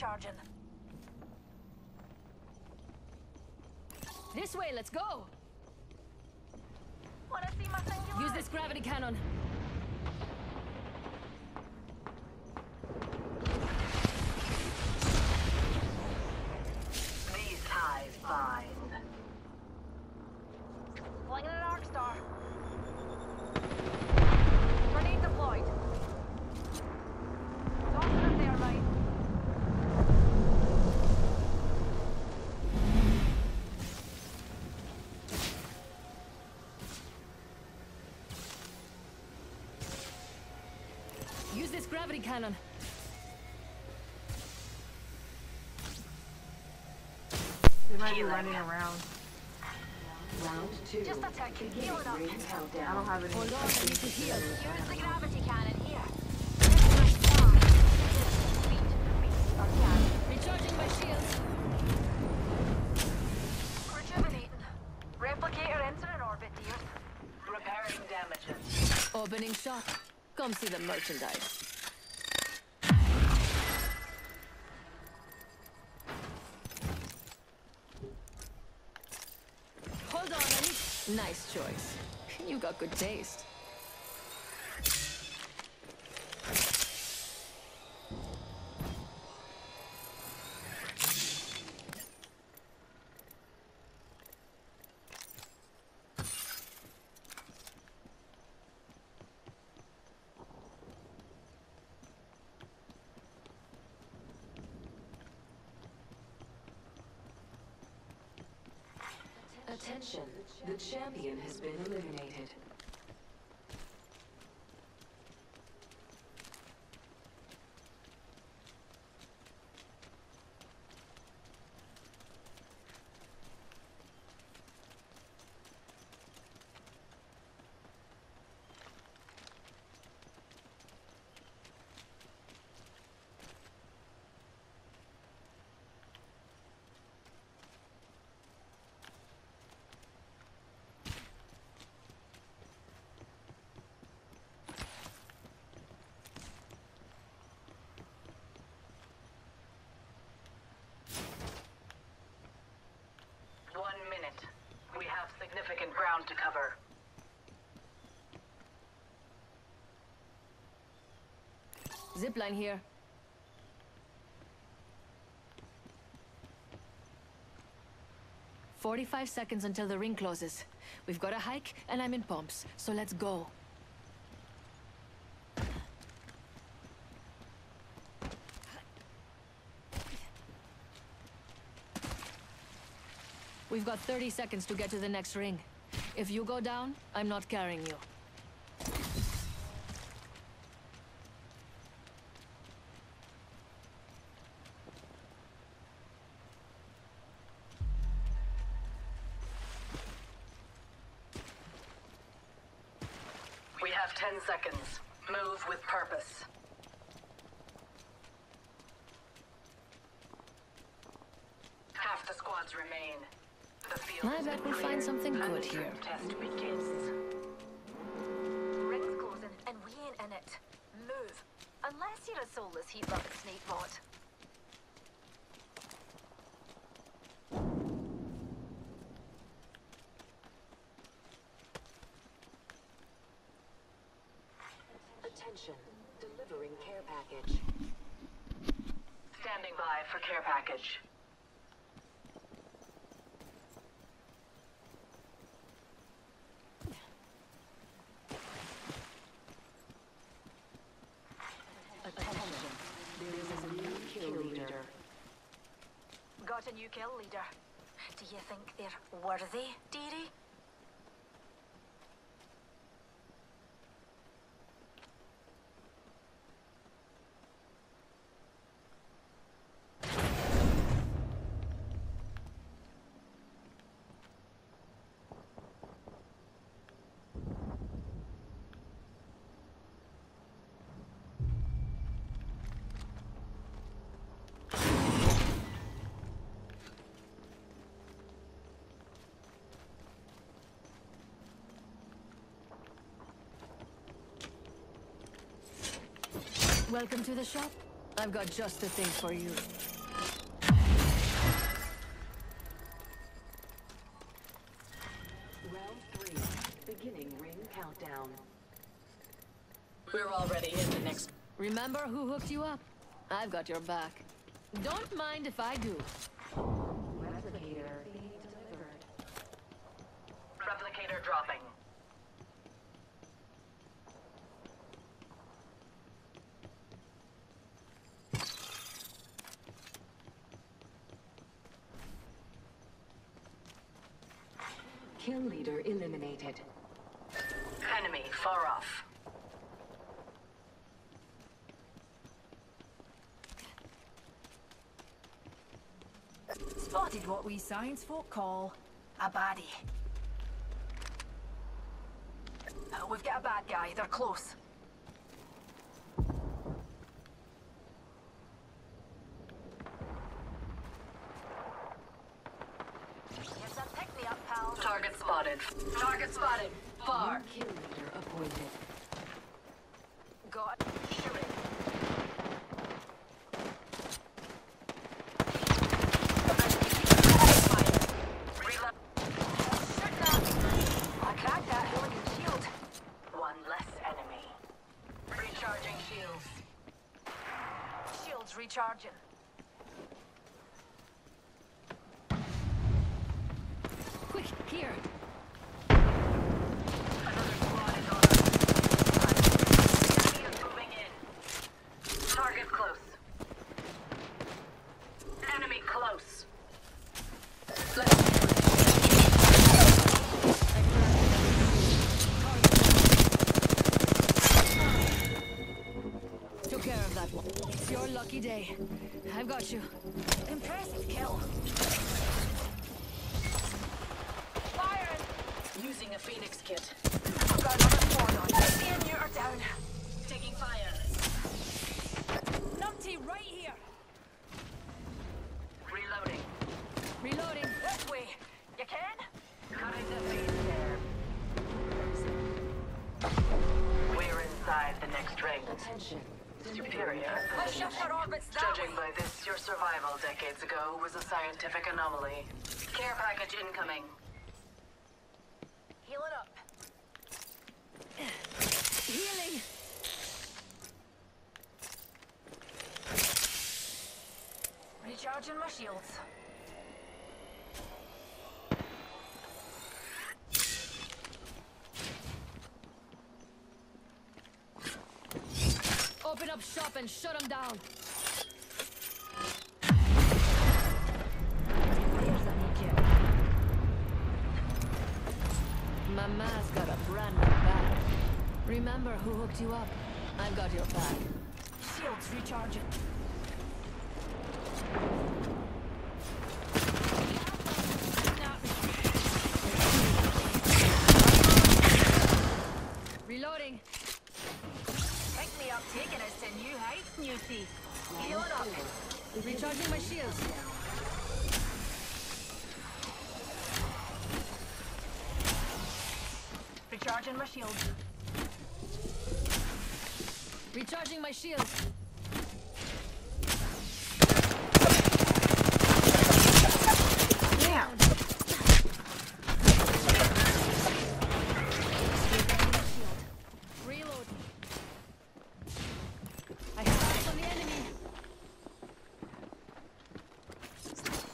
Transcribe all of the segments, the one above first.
Recharging. This way, let's go! Wanna see my singular? Use this gravity cannon. Gravity cannon. They might be running around. Round two. Just a tick. Heal it up. Ring I don't have any. Hold on, I need heal. Use the gravity cannon here. Speed. Or can. Recharging my shields. Rejuvenating. Replicator entering orbit, dear. Repairing damages. Opening shot. Come see the merchandise. Nice choice. You got good taste. Attention. The champion has been eliminated. One minute. We have significant ground to cover. Zipline here. Forty-five seconds until the ring closes. We've got a hike, and I'm in pumps, so let's go. We've got 30 seconds to get to the next ring. If you go down, I'm not carrying you. We have 10 seconds. Move with purpose. Half the squads remain. I bet we'll find something good here. Test begins. Ring's closing, and we ain't in it. Move. Unless you're a soulless heat-loving snake bot. Attention. Delivering care package. Standing by for care package. Attention. There is a new kill leader. Got a new kill leader. Do you think they're worthy, dearie? Welcome to the shop. I've got just the thing for you. Round three, beginning ring countdown. We're already in the next... Remember who hooked you up? I've got your back. Don't mind if I do. Replicator. Replicator dropping. Kill leader eliminated. Enemy far off. Spotted what we science folk call a baddie. Uh, we've got a bad guy. They're close. Here's pick-me-up, pal. Target spotted. Target spotted. Far. Kill leader appointed. Got shooting. Reload. Shoot that. I cracked that Hilligan shield. One less enemy. Recharging shields. Shields recharging. Quick, here. Another squad is on us. Enemy is moving in. Target close. Enemy close. Let's Took care of that one. It's your lucky day. I've got you. Impressive kill. Phoenix kit. I've got another squad on. Me and you are down. Taking fire. Numpty right here. Reloading. Reloading. This way. You can? Cutting the feed there. We're inside the next ring. Attention. Superior. Let's shift our orbits that Judging way. by this, your survival decades ago was a scientific anomaly. Care package incoming. Heal it up. Healing. Recharging my shields. Open up shop and shut them down. There's a new kid. Mama's got a brand new bag. Remember who hooked you up? I've got your back. Shields recharging. Heights. Heal it up. Recharging my shields. Recharging my shields. Recharging my shields. Damn. Reload. I have eyes on the enemy.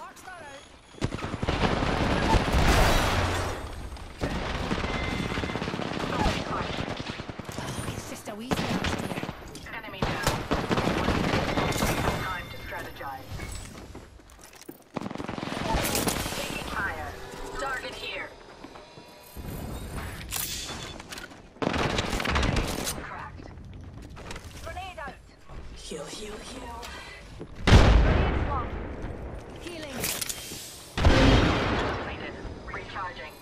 Arcs that out. It's just a wee thirst here. Enemy down. Time to strategize. Taking fire. Target here. Cracked. Grenade out. Heal, heal, heal. Grenade flung. Healing. Completed. Recharging.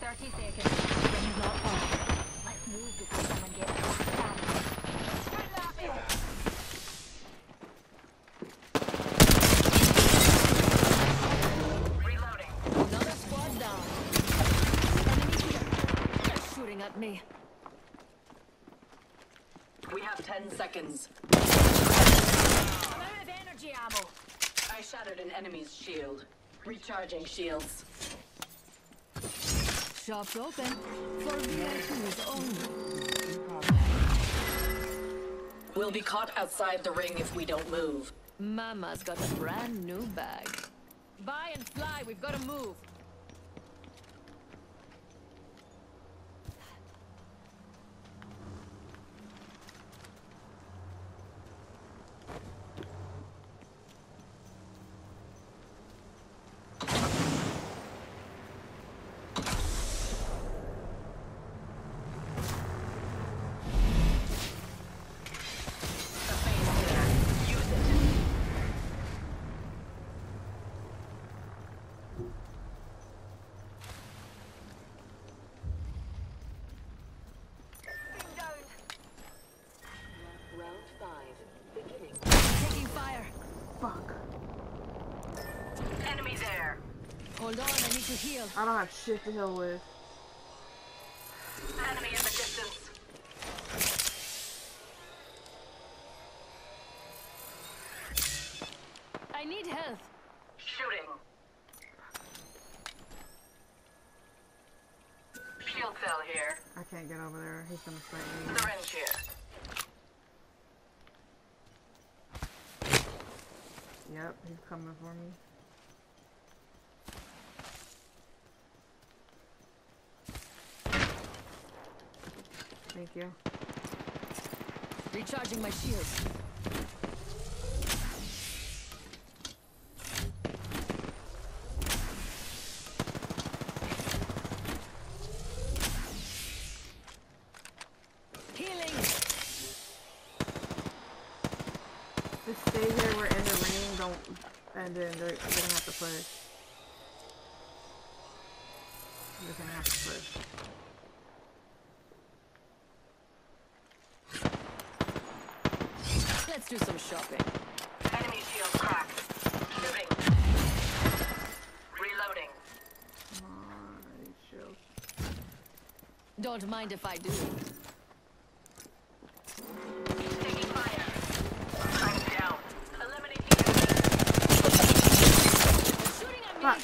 Thirty seconds. Ring's not far. Let's move before someone gets us. Shoot that way. Reloading. Another squad down. Enemy here. They're shooting at me. We have 10 seconds. I'm out of energy ammo. I I shattered an enemy's shield. Recharging shields. Shop's open. For VIPs only. We'll be caught outside the ring if we don't move. Mama's got a brand new bag. Buy and fly, we've got to move. The phase there. Use it. Round five. Beginning. Taking fire. Fuck. Enemy there. Hold on, I need to heal. I don't have shit to heal with. Enemy in the distance. I need health. Shooting. Shield cell here. I can't get over there. He's gonna snipe me. Syringe here. Yep, he's coming for me. Thank you. Recharging my. Healing. Just stay here. We're in the ring. Don't. And then they're, they're gonna have to push. They're gonna have to push. Let's do some shopping. Enemy shield cracked. Shooting. Reloading. Come on, shield. Don't mind if I do. Taking fire. I'm down. Eliminate the enemy. Shooting at me. Fuck.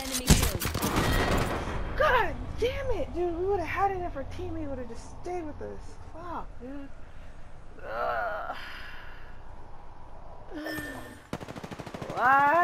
Enemy killed. God damn it, dude. We would have had it if our teammate would have just stayed with us. Fuck, dude. Ugh.